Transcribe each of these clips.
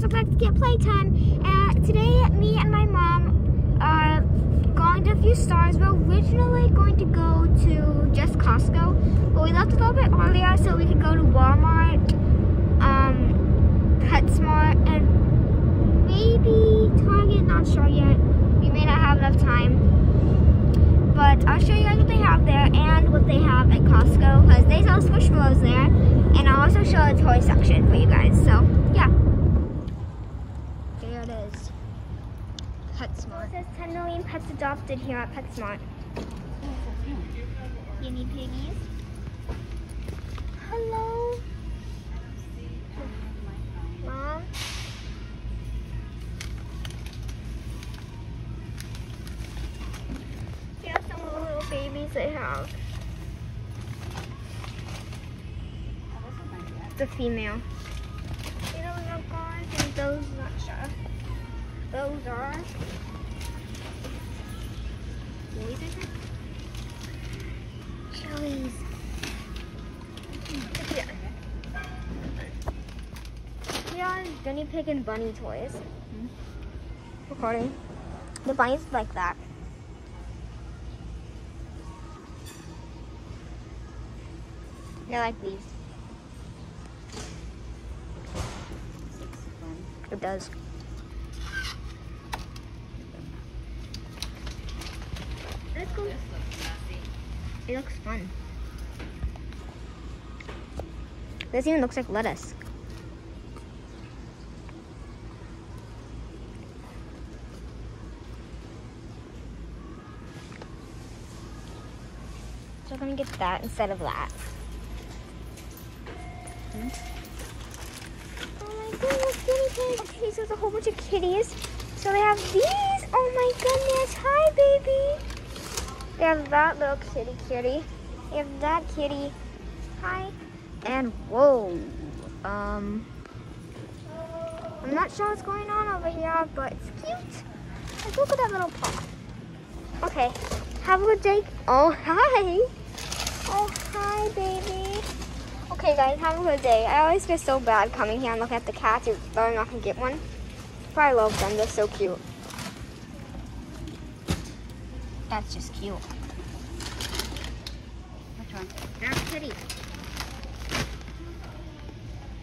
so let's get playtime. And today, me and my mom are going to a few stores. We're originally going to go to just Costco, but we left a little bit earlier so we could go to Walmart, um, PetSmart, and maybe Target, not sure yet. We may not have enough time. But I'll show you guys what they have there and what they have at Costco because they sell Squishmallows there. And I'll also show the toy section for you guys. So, yeah. There it is. PetSmart. It says 10 million pets adopted here at PetSmart. Guinea piggies. Hello. Mom. Here's some little babies they have. The female. You know those not sure. Those are. Chilies. Here. Here are guinea pig and bunny toys. Hmm? Recording. The bunny's like that. They're like these. It does. Let's go. It looks fun. This even looks like lettuce. So I'm gonna get that instead of that. Hmm? Oh my goodness, guinea pigs. Okay, so there's a whole bunch of kitties. So they have these. Oh my goodness. Hi, baby. Have that little kitty kitty. Have that kitty. Hi. And whoa. Um. I'm not sure what's going on over here, but it's cute. Like, look at that little paw. Okay. Have a good day. Oh, hi. Oh, hi, baby. Okay, guys, have a good day. I always feel so bad coming here and looking at the cats I'm not gonna get one. But I love them. They're so cute. That's just cute. Which one? That kitty.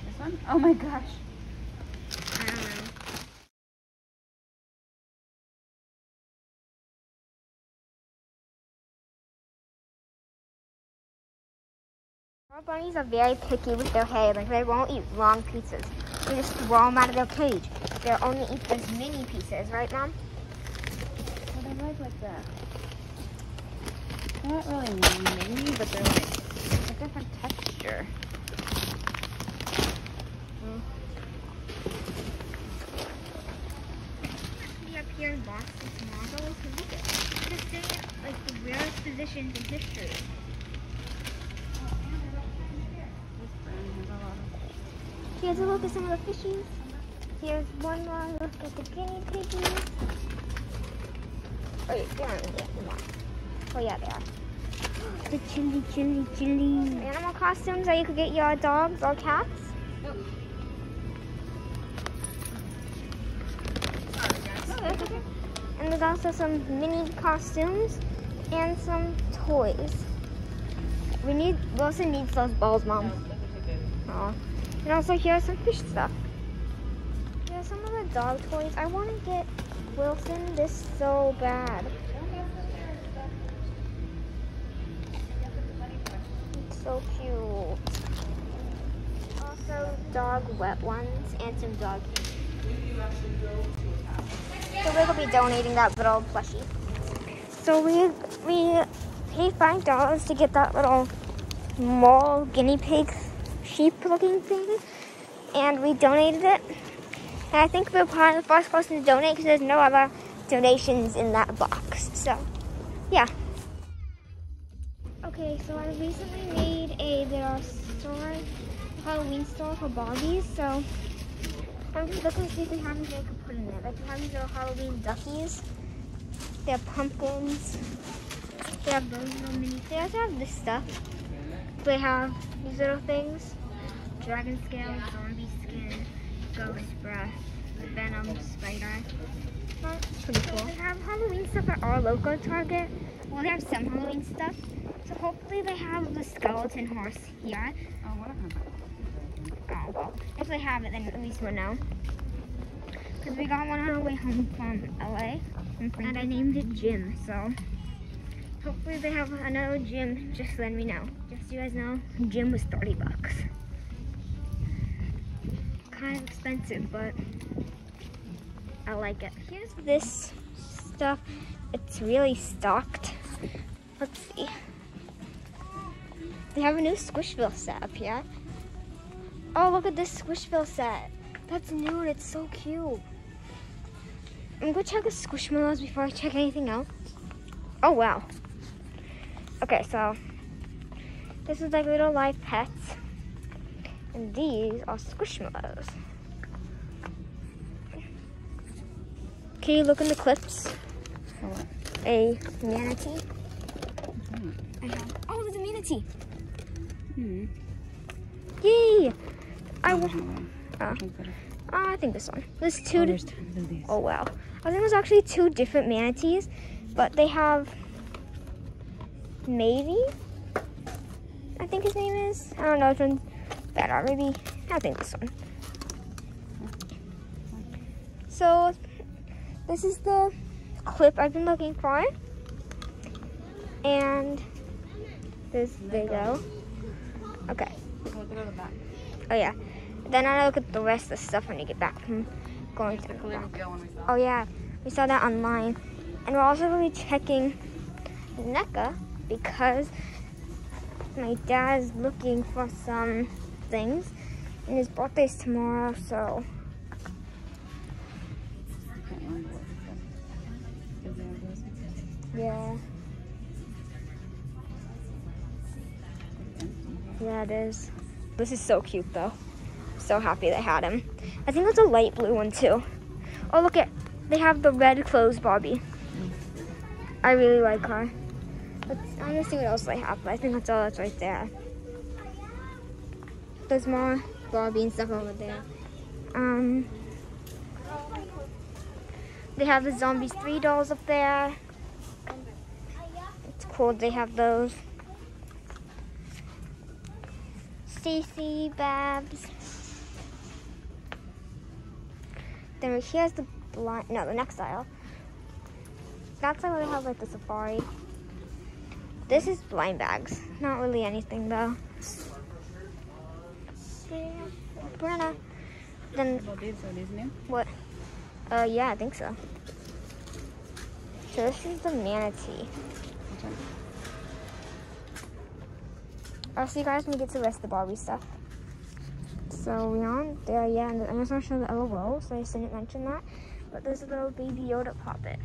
This one? Oh my gosh. I don't know. Our bunnies are very picky with their hay, Like they won't eat long pieces. They just throw them out of their cage. They'll only eat those mini pieces, right, Mom? Well, they like like that. They're not really mini, but they're like a different texture. We up here in Boston models. Look at this thing, like the rarest positions in history. This brand has a lot of. Here's a look at some of the fishies. Here's one more look at the guinea piggies. Oh, yeah, here. Come on. Oh, yeah, they are. The chili, chili, chili. Animal costumes that you could get your dogs or cats. And there's also some mini costumes and some toys. We need, we also need those balls, Mom. Aw. And also here's some fish stuff. Here's some of the dog toys. I want to get Wilson this is so bad. It's so cute. Also dog wet ones and some dog So we're gonna be donating that little plushie. So we we paid five dollars to get that little mole guinea pig sheep looking thing and we donated it. And I think we're probably the first person to donate because there's no other donations in that box. So, yeah. Okay, so I recently made a little store, Halloween store for Barbies. So, I'm just looking to see if they have anything I can put in there. Like, they have these little Halloween duckies. They have pumpkins. They have those little mini. They also have this stuff. They have these little things. Dragon scales, ghost breath, venom spider. Pretty cool. They have Halloween stuff at our local Target. Well, they have some Halloween stuff. So hopefully they have the skeleton horse here. Oh, what Oh, well, if they have it, then at least we'll know. Because we got one on our way home from LA. And I named it Jim, so hopefully they have another Jim Just let me know. Just so you guys know, Jim was 30 bucks. Kind of expensive, but I like it. Here's this stuff. It's really stocked. Let's see. They have a new Squishville set up here. Oh, look at this Squishville set. That's new and it's so cute. I'm gonna check the Squishmallows before I check anything else. Oh, wow. Okay, so this is like little live pets. And these are Squishmallows. Can you look in the clips? A manatee. I have. Oh, there's a manatee. Hmm. Yay! I want. no one. Which one's better? Oh, I think this one. There's two. Oh, there's tons of these. oh wow. I think there's actually two different manatees, but they have maybe. I think his name is. I don't know which one's better. Maybe I think this one. So this is the clip I've been looking for, and this they go. Okay. Oh, yeah. Then I look at the rest of the stuff when you get back from going to back. Oh yeah, we saw that online. And we're also going to be checking NECA because my dad's looking for some things. And his birthday's tomorrow, so yeah. Yeah, it is. This is so cute though. So happy they had him. I think it's a light blue one too. Oh look at they have the red clothes Bobby. I really like her. Let's, I'm gonna see what else they have, but I think that's all that's right there. There's more Barbie and stuff over there. Um, they have the Zombies 3 dolls up there. It's cool they have those. Stacy, Babs. Then here's the blind, no, the next aisle. That's where they have like the safari. This is blind bags. Not really anything though. Brenna. Then Well, these are what? Uh, yeah, I think so. So this is the manatee. Which one? I'll see you guys when we get to the rest of the Barbie stuff. So we on there, yeah, and I'm just gonna show the LOL, so I just didn't mention that. But there's a little baby Yoda puppet.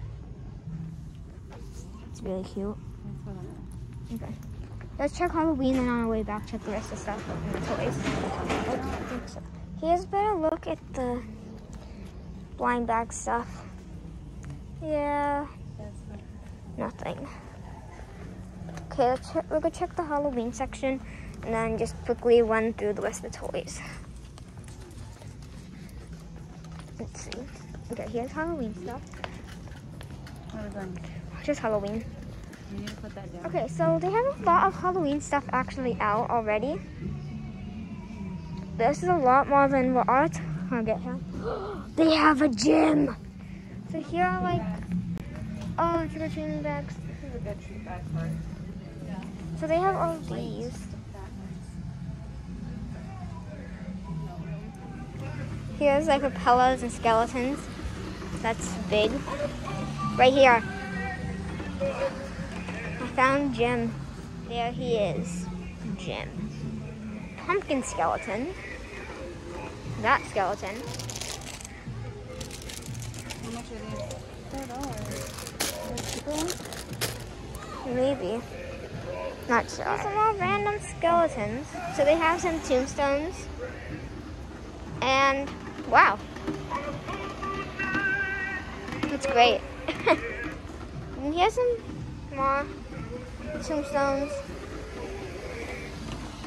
It's really cute. That's what I know. Okay. Let's check Halloween and on our way back check the rest of the stuff and the toys. I don't think so. Here's a better look at the blind bag stuff. Yeah, nothing. Okay, let's check, we're gonna check the Halloween section and then just quickly run through the rest of the toys. Let's see. Okay, here's Halloween stuff. Just Halloween. Okay, so they have a lot of Halloween stuff actually out already. This is a lot more than what our Target has. they have a gym. So here are like, oh, trick or treating bags. This is a good bag. So they have all these. Here's like propellers and skeletons. That's big. Right here. Found Jim. There he is. Jim. Pumpkin skeleton. That skeleton. How much are these? Maybe. Not sure. Some more random skeletons. So they have some tombstones. And wow. That's great. and here's some more tombstones.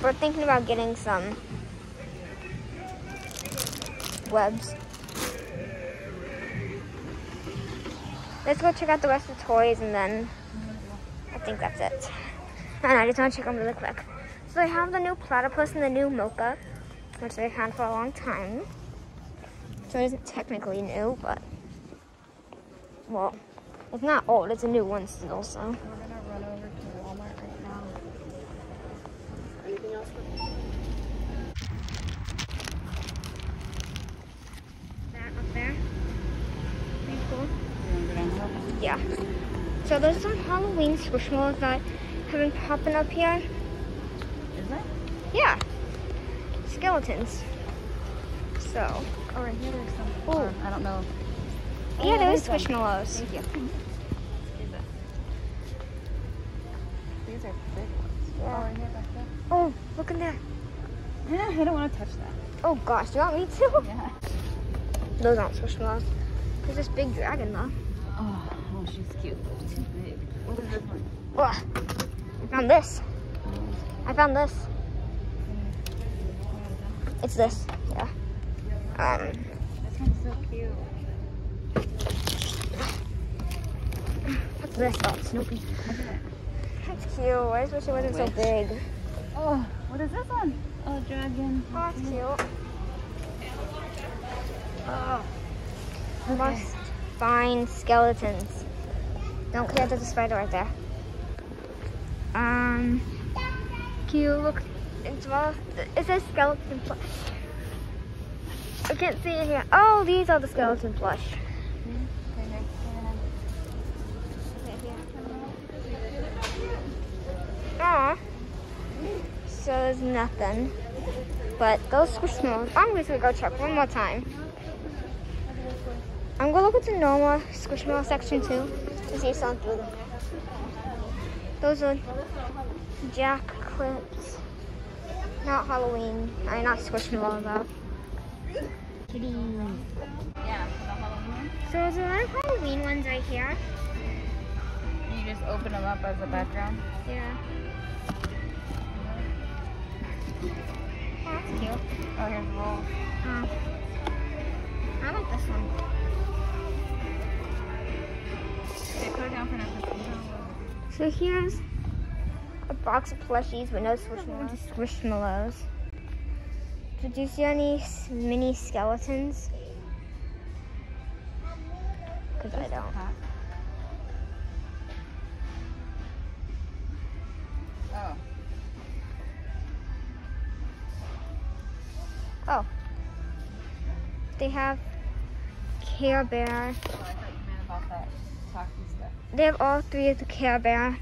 We're thinking about getting some webs. Let's go check out the rest of the toys and then I think that's it. And I just want to check them really quick. So they have the new platypus and the new mocha, which they've had for a long time. So it isn't technically new, but well, it's not old. It's a new one still. So We're gonna run over to Walmart right now. Anything else? that up there, pretty cool. You wanna go down the hall? Yeah. So there's some Halloween squishmallows that have been popping up here. Is that? Yeah. Skeletons. So, Oh, right here there's some. Or, um, I don't know. yeah, Oh, some. squishmallows. Thank you. These are big ones. Yeah. Oh, right here back there. Oh, look in there. Yeah, I don't want to touch that. Oh gosh, do you want me to? Yeah. Those aren't squishmallows. There's this big dragon though. Oh, she's cute. Too big. What is this one? Ugh. I found this. I found this. It's this. Yeah. Um. This one's so cute. What's this? Oh, Snoopy. Look at it. That's cute. I just wish it wasn't so big. Oh, what is this one? Oh, dragon. Oh, that's cute. Oh. Okay. Must find skeletons. Don't care there's a spider right there. Um, cute. Look, it's well, it skeleton plush. I can't see it here. Oh, these are the skeleton plush. Aw. So there's nothing. But those squishmallows, I'm just gonna go check one more time. I'm gonna look at the normal squishmallow section too to see something through them. Those are jack clips. Not Halloween. I not squishmallow though. Kitty. Yeah, the Halloween. So there's a lot of Halloween ones right here. You just open them up as a background. Yeah. Oh, that's cute. Oh, here's roll. Oh. I like this one. So here's a box of plushies with no squishmallows. Squishmallows. Did you see any mini skeletons? Because I don't. Oh. Oh. They have Care Bear. Oh, I thought you meant about that talkie stuff. They have all three of the Care Bear.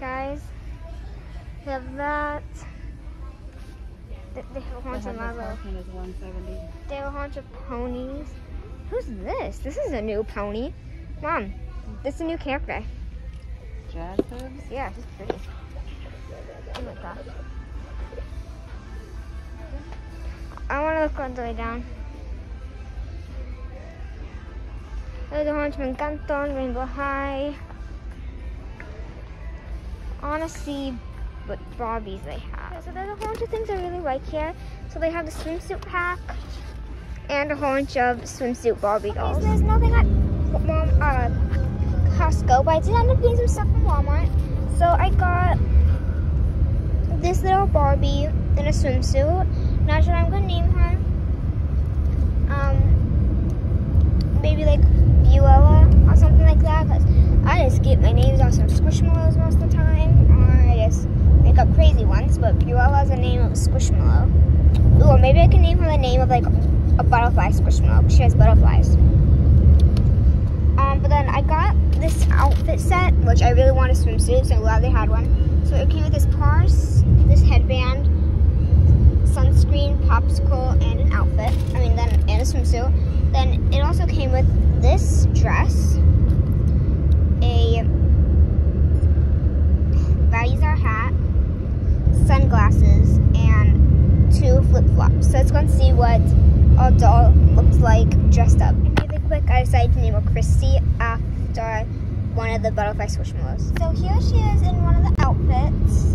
Guys. They have that. They they have a bunch of hundred Milo. portion is 170. They have a bunch of ponies. Who's this? This is a new pony. Mom, this is a new character. Jazz Hooves? Yeah, she's pretty. Oh my god. I want to look all the way down. There's a bunch of Encanto, Rainbow High. Honestly, what Barbies they have. So there's a whole bunch of things I really like here. So they have the swimsuit pack and a whole bunch of swimsuit Barbie dolls. there's nothing at Mom, uh, Costco, but I did end up getting some stuff from Walmart. So I got this little Barbie in a swimsuit. Not sure I'm gonna name her. Um, maybe like Buella or something like that. Cause I just get my names on some Squishmallows most of the time, I just make up crazy ones. But Buella is the name of a Squishmallow. Ooh, or maybe I can name her the name of like a butterfly Squishmallow. She has butterflies. Um, but then I got this outfit set, which I really want a swimsuit, so I'm glad they had one. So it came with this purse, this headband, sunscreen, popsicle, and an outfit. I mean, then and a swimsuit. Then it also came with this dress, a visor hat, sunglasses, and two flip flops. So let's go and see what our doll looks like dressed up. And really quick, I decided to name her Christy after one of the butterfly squishmallows. So here she is in one of the outfits.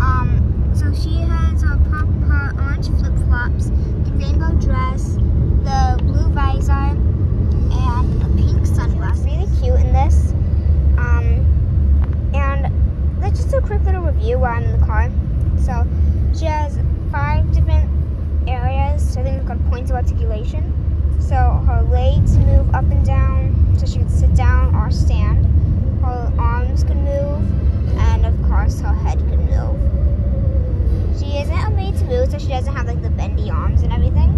Um, So she has her pop her orange flip flops, the rainbow dress, the blue visor, and the pink sunglasses. Really cute in this. Um, and let's just do a quick little review while I'm in the car. So she has five different areas. So I think it's called points of articulation. So her legs move up and down, so she can sit down or stand. Her arms can move, and of course her head can move. She isn't made to move, so she doesn't have like the bendy arms and everything.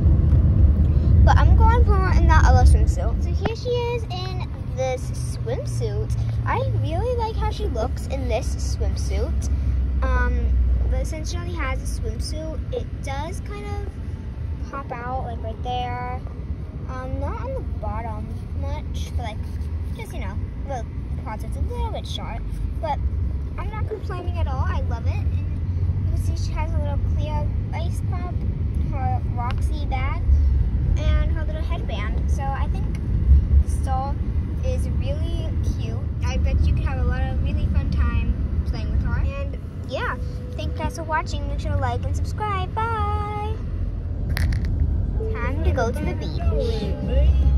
But I'm going for her in that other swimsuit. So here she is in this swimsuit. I really like how she looks in this swimsuit. Um, but since she only has a swimsuit, it does kind of pop out like right there. Um, not on the bottom much, but like just you know, the parts it's a little bit short. But I'm not complaining at all. I love it. And you can see she has a little clear ice pop, her Roxy bag, and her little headband. So I think the stole is really cute. I bet you could have a lot of really fun time playing with her. And yeah, thank you guys for watching. Make sure to like and subscribe. Bye. Time to go to the beach.